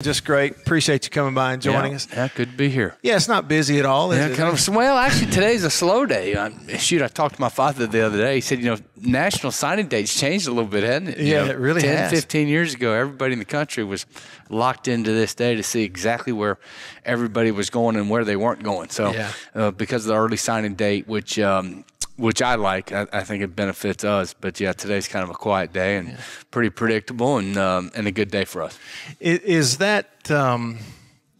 Just great. Appreciate you coming by and joining yeah, us. Yeah, good to be here. Yeah, it's not busy at all. yeah, kind of, well, actually, today's a slow day. I, shoot, I talked to my father the other day. He said, you know, national signing dates changed a little bit, hadn't it? You yeah, know, it really 10, has. 15 years ago, everybody in the country was locked into this day to see exactly where everybody was going and where they weren't going. So, yeah. uh, because of the early signing date, which um, which I like. I, I, think it benefits us. But yeah, today's kind of a quiet day and yeah. pretty predictable and um, and a good day for us. Is that um,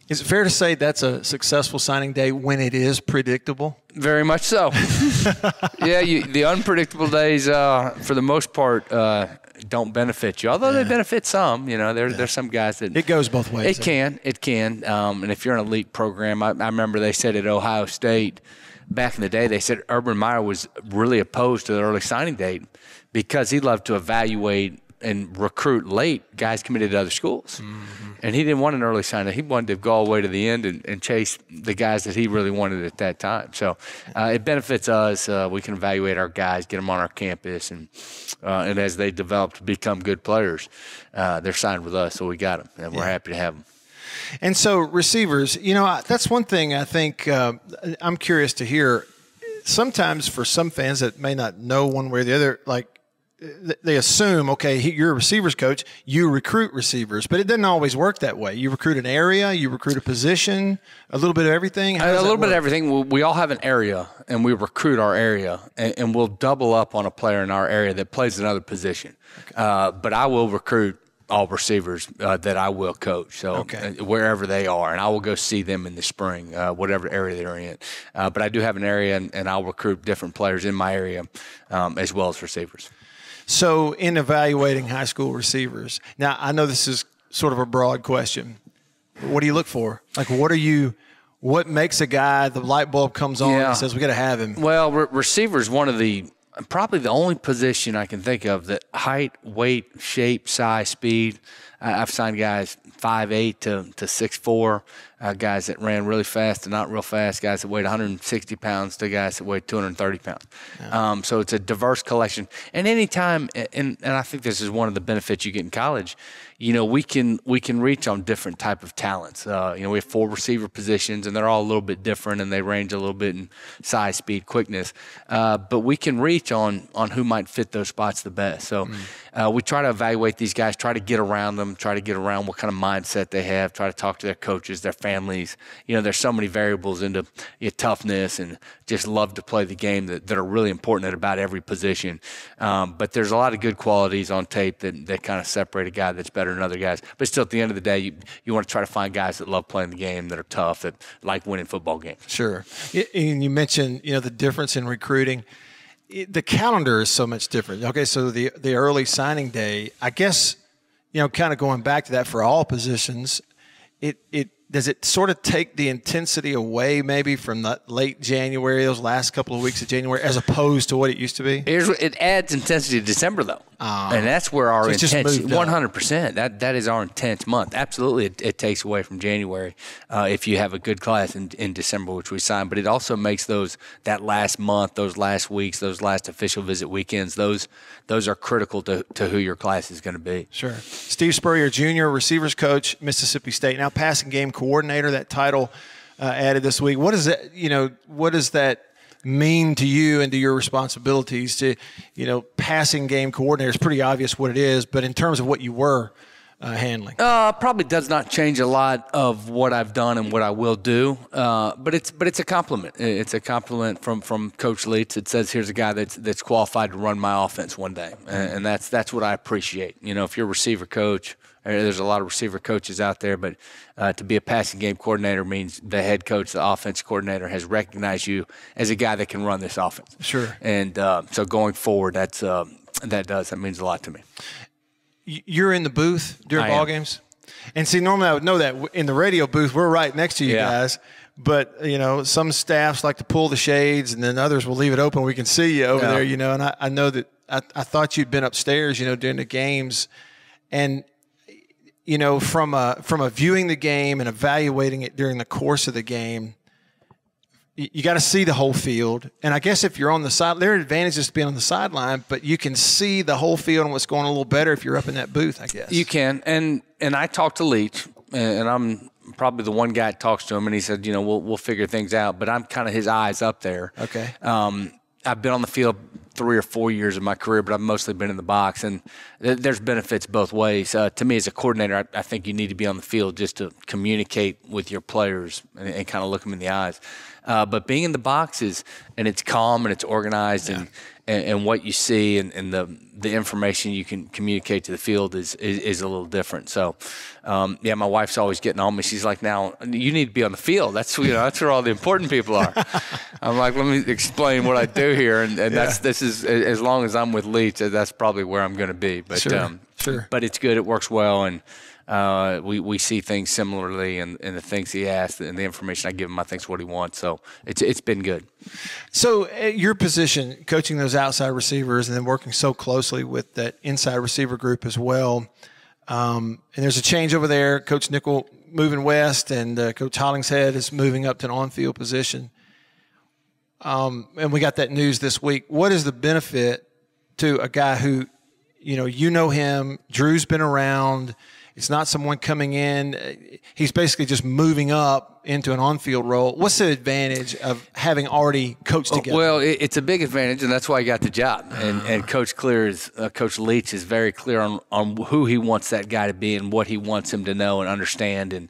is it fair to say that's a successful signing day when it is predictable? Very much so. yeah, you, the unpredictable days, uh, for the most part. Uh, don't benefit you, although yeah. they benefit some. You know, there, yeah. there's some guys that it goes both ways. It can, it can. Um, and if you're an elite program, I, I remember they said at Ohio State, back in the day, they said Urban Meyer was really opposed to the early signing date because he loved to evaluate and recruit late guys committed to other schools. Mm-hmm. And he didn't want an early signing. He wanted to go all the way to the end and, and chase the guys that he really wanted at that time. So uh, it benefits us. Uh, we can evaluate our guys, get them on our campus, and uh, and as they develop to become good players, uh, they're signed with us. So we got them, and we're yeah. happy to have them. And so receivers, you know, that's one thing I think uh, I'm curious to hear. Sometimes for some fans that may not know one way or the other, like they assume, okay, you're a receivers coach, you recruit receivers, but it doesn't always work that way. You recruit an area, you recruit a position, a little bit of everything. a little bit of everything. We all have an area, and we recruit our area, and, and we'll double up on a player in our area that plays another position. Okay. Uh, but I will recruit all receivers uh, that I will coach. So okay. uh, wherever they are, and I will go see them in the spring, uh, whatever area they're in. Uh, but I do have an area, and, and, I'll recruit different players in my area um, as well as receivers. So in evaluating high school receivers, now I know this is sort of a broad question. What do you look for? Like, what are you? What makes a guy the light bulb comes on yeah. and says we got to have him? Well, re- receiver is one of the probably the only position I can think of that height, weight, shape, size, speed. I've signed guys five eight to to six four, uh, guys that ran really fast to not real fast, guys that weighed 160 pounds to guys that weighed 230 pounds. Yeah. Um, so it's a diverse collection. And anytime, and and I think this is one of the benefits you get in college you know, we can we can reach on different type of talents. Uh, you know, we have four receiver positions, and they're all a little bit different, and they range a little bit in size, speed, quickness. Uh, but we can reach on on who might fit those spots the best. So mm. uh, we try to evaluate these guys, try to get around them, try to get around what kind of mindset they have, try to talk to their coaches, their families. You know, there's so many variables into your toughness and just love to play the game that, that are really important at about every position. Um, but there's a lot of good qualities on tape that, that kind of separate a guy that's better better than other guys. But still, at the end of the day, you, you want to try to find guys that love playing the game, that are tough, that like winning football games. Sure. And you mentioned, you know, the difference in recruiting. The calendar is so much different. Okay, so the the early signing day, I guess, you know, kind of going back to that for all positions, it it does it sort of take the intensity away maybe from the late January, those last couple of weeks of January, as opposed to what it used to be? it adds intensity to December though, uh, and that's where our so intense one hundred percent that that is our intense month. Absolutely, it, it takes away from January uh, if you have a good class in, in December, which we signed. But it also makes those that last month, those last weeks, those last official visit weekends, those those are critical to, to who your class is going to be. Sure. Steve Spurrier, Jr., receivers coach, Mississippi State, now passing game coordinator. That title uh, added this week. What does that? You know, what does that mean to you and to your responsibilities? To you know, passing game coordinator is pretty obvious what it is, but in terms of what you were uh, handling? Uh, probably does not change a lot of what I've done and what I will do. Uh, but it's but it's a compliment. It's a compliment from from Coach Leach. It says here's a guy that's that's qualified to run my offense one day, and, and that's that's what I appreciate. You know, if you're a receiver coach. Uh, there's a lot of receiver coaches out there, but uh, to be a passing game coordinator means the head coach, the offense coordinator, has recognized you as a guy that can run this offense. Sure. And uh, so going forward, that's uh, that does that means a lot to me you're in the booth during I ball am. games? And see, normally I would know that in the radio booth, we're right next to you yeah. guys. But you know, some staffs like to pull the shades, and then others will leave it open. We can see you over yeah. there, you know. And I, I know that I, I thought you'd been upstairs, you know, during the games, and you know, from a from a viewing the game and evaluating it during the course of the game, you got to see the whole field. And I guess if you're on the side, there are advantages to being on the sideline, but you can see the whole field and what's going a little better if you're up in that booth, I guess. You can. And and I talked to Leach and, and I'm probably the one guy that talks to him, and he said, you know, we'll we'll figure things out. But I'm kind of his eyes up there. Okay. Um, I've been on the field three or four years of my career, but I've mostly been in the box, and th- there's benefits both ways. Uh, to me, as a coordinator, I, I, think you need to be on the field just to communicate with your players and, and kind of look them in the eyes. Uh, but being in the box is, and it's calm and it's organized, yeah. and and, and what you see and, and, the the information you can communicate to the field is is, is a little different. So, um, yeah, my wife's always getting on me. She's like, "Now you need to be on the field. That's you know that's where all the important people are." I'm like, "Let me explain what I do here," and, and yeah. that's this is as long as I'm with Leach, that's probably where I'm going to be. But sure, um, sure. But it's good. It works well, and uh, we, we see things similarly, and, and the things he asks and the information I give him, I think is what he wants. So it's it's been good. So your position, coaching those outside receivers, and then working so closely with that inside receiver group as well. Um, and there's a change over there. Coach Nichol moving west, and uh, Coach Hollingshead is moving up to an on-field position. Um, and we got that news this week. What is the benefit to a guy who, you know, you know him? Drew's been around it's not someone coming in. He's basically just moving up into an on-field role. What's the advantage of having already coached together? Well, it's a big advantage, and that's why I got the job. And, and Coach Clear is uh, Coach Leach is very clear on on who he wants that guy to be and what he wants him to know and understand. And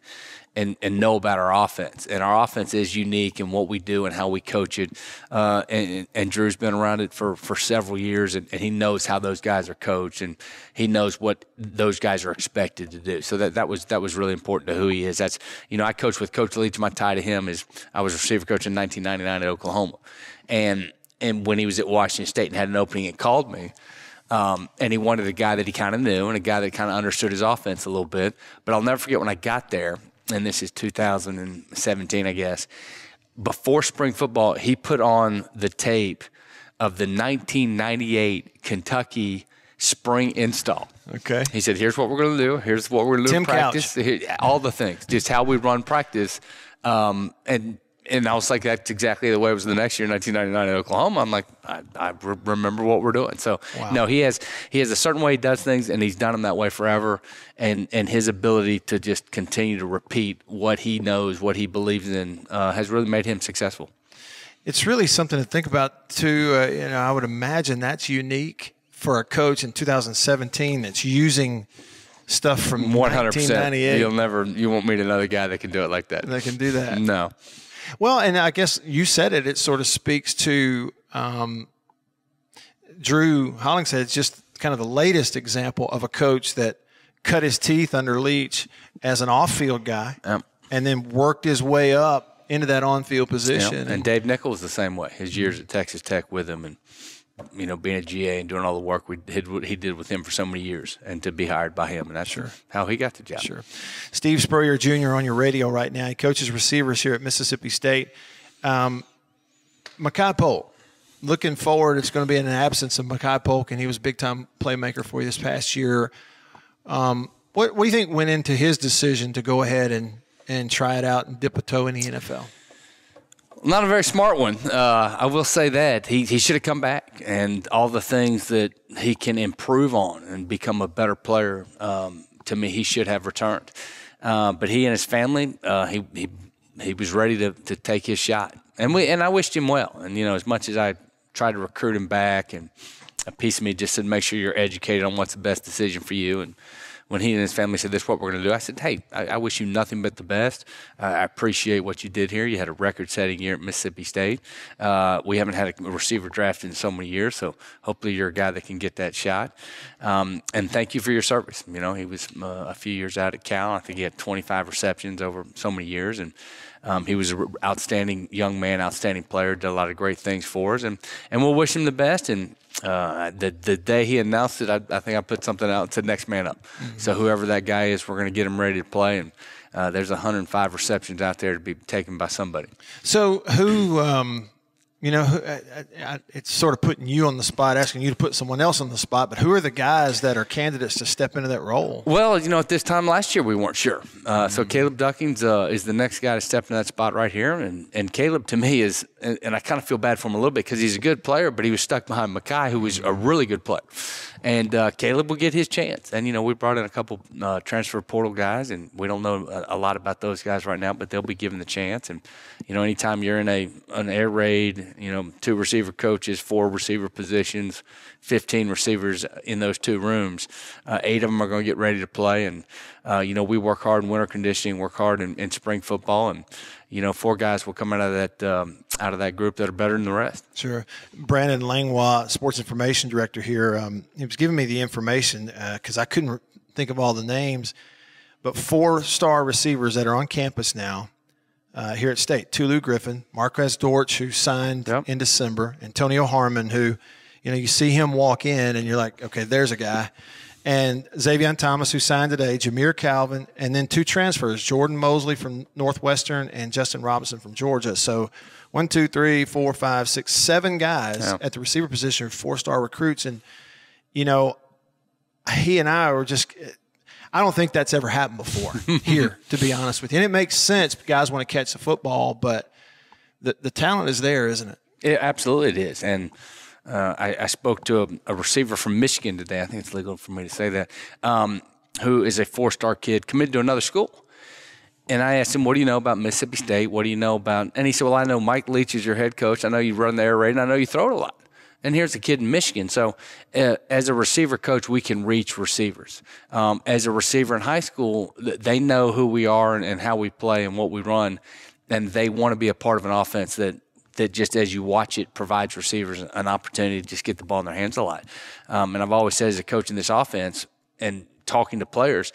and, and know about our offense. And our offense is unique in what we do and how we coach it. Uh, and, and, Drew's been around it for, for several years, and, and, he knows how those guys are coached, and he knows what those guys are expected to do. So that, that was that was really important to who he is. That's you know I coached with Coach Leach. My tie to him is I was receiver coach in 1999 at Oklahoma, and and when he was at Washington State and had an opening, it called me. Um, and he wanted a guy that he kind of knew and a guy that kind of understood his offense a little bit. But I'll never forget when I got there and this is 2017, I guess. Before spring football, he put on the tape of the 1998 Kentucky spring install. Okay. He said, "Here's what we're going to do. Here's what we're going to do practice. Here, all the things, just how we run practice." Um, and and I was like, that's exactly the way it was the next year, 1999 in Oklahoma. I'm like, I, I re- remember what we're doing. So wow. no, he has he has a certain way he does things, and he's done them that way forever. And and his ability to just continue to repeat what he knows, what he believes in, uh, has really made him successful. It's really something to think about too. Uh, you know, I would imagine that's unique for a coach in 2017 that's using stuff from 100%. You'll never, you won't meet another guy that can do it like that. That can do that. No. Well, and I guess you said it. It sort of speaks to um, Drew Hollingshead. It's just kind of the latest example of a coach that cut his teeth under Leach as an off-field guy, yep. and then worked his way up into that on-field position. Yep. And Dave Nichol's the same way. His years at Texas Tech with him, and you know, being a GA and doing all the work we did, he did with him for so many years, and to be hired by him, and that's sure. how he got the job. Sure. Steve Spurrier Jr. on your radio right now. He coaches receivers here at Mississippi State. Um, Makai Polk, looking forward, it's going to be an absence of Makai Polk, and he was a big time playmaker for you this past year. Um, what, what do you think went into his decision to go ahead and, and try it out and dip a toe in the NFL? Not a very smart one. Uh, I will say that he he should have come back, and all the things that he can improve on and become a better player. Um, to me, he should have returned. Uh, but he and his family, uh, he he he was ready to, to take his shot, and we and I wished him well. And you know, as much as I tried to recruit him back, and a piece of me just said, make sure you're educated on what's the best decision for you, and when he and his family said, "This is what we're going to do," I said, "Hey, I, I wish you nothing but the best. Uh, I appreciate what you did here. You had a record-setting year at Mississippi State. Uh, we haven't had a receiver draft in so many years, so hopefully you're a guy that can get that shot. Um, and thank you for your service. You know, he was uh, a few years out at Cal. I think he had 25 receptions over so many years, and um, he was an outstanding young man, outstanding player, did a lot of great things for us, and and we'll wish him the best. And uh, the the day he announced it, I, I, think I put something out to next man up. Mm-hmm. So whoever that guy is, we're going to get him ready to play, and uh, there's 105 receptions out there to be taken by somebody. So who? Um, you know, it's sort of putting you on the spot, asking you to put someone else on the spot. But who are the guys that are candidates to step into that role? Well, you know, at this time last year we weren't sure. Uh, mm-hmm. So Caleb Ducking's uh, is the next guy to step into that spot right here, and and Caleb to me is, and, and I kind of feel bad for him a little bit because he's a good player, but he was stuck behind Makai, who was a really good player and uh, Caleb will get his chance. And you know, we brought in a couple uh, transfer portal guys, and we don't know a, a, lot about those guys right now, but they'll be given the chance. And you know, anytime you're in a an air raid, you know, two receiver coaches, four receiver positions, fifteen receivers in those two rooms, uh, eight of them are going to get ready to play. And uh, you know, we work hard in winter conditioning, work hard in, in spring football, and you know, four guys will come out of that um, out of that group that are better than the rest. Sure. Brandon Langlois, sports information director here, um, he was giving me the information because uh, I couldn't think of all the names, but four star receivers that are on campus now. Uh, here at State, Tulu Griffin, Marquez Dortch, who signed yep. in December, Antonio Harmon, who, you know, you see him walk in and you're like, okay, there's a guy and Xavier Thomas, who signed today, Jamire Calvin, and then two transfers, Jordan Mosley from Northwestern and Justin Robinson from Georgia. So one, two, three, four, five, six, seven guys yeah. at the receiver position, four star recruits. And, you know, he and I were just I don't think that's ever happened before here, to be honest with you. And it makes sense. Guys want to catch the football, but the, the talent is there, isn't it? it absolutely it is. And uh, I, I, spoke to a, a, receiver from Michigan today. I think it's legal for me to say that, um, who is a four star kid committed to another school. And I asked him, What do you know about Mississippi State? What do you know about? And he said, Well, I know Mike Leach is your head coach. I know you run the air raid, and I know you throw it a lot. And here's a kid in Michigan. So, uh, as a receiver coach, we can reach receivers. Um, as a receiver in high school, they know who we are and, and how we play and what we run. And they want to be a part of an offense that that just as you watch it provides receivers an opportunity to just get the ball in their hands a lot. Um, and I've always said as a coach in this offense and talking to players,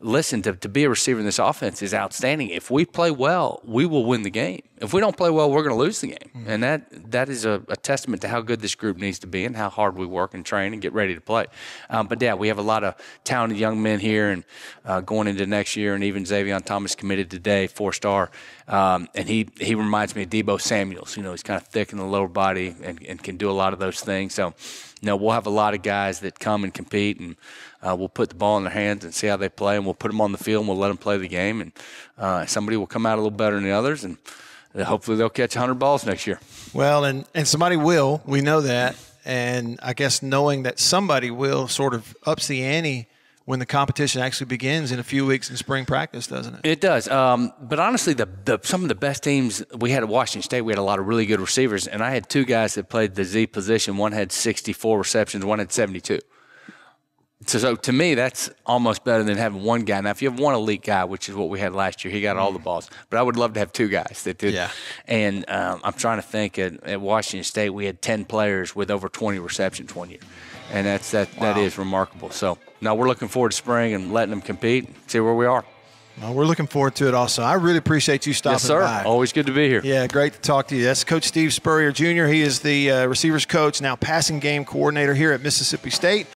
listen, to, to be a receiver in this offense is outstanding. If we play well, we will win the game. If we don't play well, we're going to lose the game. Mm-hmm. And that that is a, a, testament to how good this group needs to be and how hard we work and train and get ready to play. Um, but yeah, we have a lot of talented young men here and uh, going into next year, and even Xavier Thomas committed today, four star. Um, and he, he reminds me of Deebo Samuels. You know, he's kind of thick in the lower body and, and can do a lot of those things. So, you know, we'll have a lot of guys that come and compete, and uh, we'll put the ball in their hands and see how they play, and we'll put them on the field and we'll let them play the game. And uh, somebody will come out a little better than the others, and uh, hopefully they'll catch 100 balls next year. Well, and, and somebody will. We know that. And I guess knowing that somebody will sort of ups the ante when the competition actually begins in a few weeks in spring practice, doesn't it? It does. Um, but honestly, the, the, some of the best teams we had at Washington State, we had a lot of really good receivers, and I had two guys that played the Z position. One had 64 receptions, one had 72. So, so, to me, that's almost better than having one guy. Now, if you have one elite guy, which is what we had last year, he got all the balls. But I would love to have two guys that did. Yeah. And um, I'm trying to think at, at, Washington State, we had 10 players with over 20 receptions one year, and that's that wow. that is remarkable. So now we're looking forward to spring and letting them compete, see where we are. Well, we're looking forward to it also. I really appreciate you stopping yes, sir. by. Always good to be here. Yeah, great to talk to you. That's Coach Steve Spurrier Jr. He is the uh, receivers coach, now passing game coordinator here at Mississippi State.